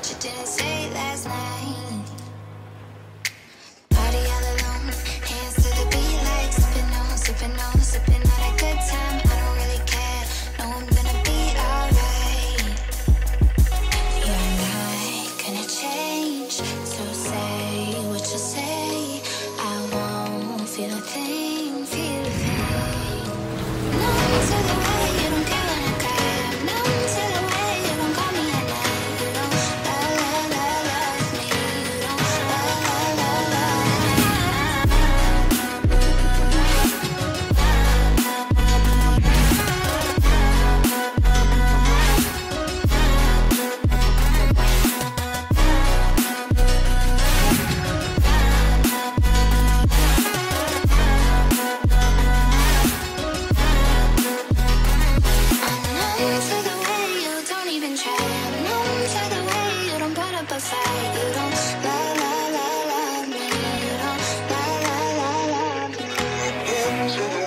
what you didn't say last night. Party all alone, hands to the beat like sipping on, sipping on, sipping on a good time. I don't really care, know I'm gonna be alright. You're not gonna change, so say what you say. I won't feel a thing, feel a thing. No, Thank you.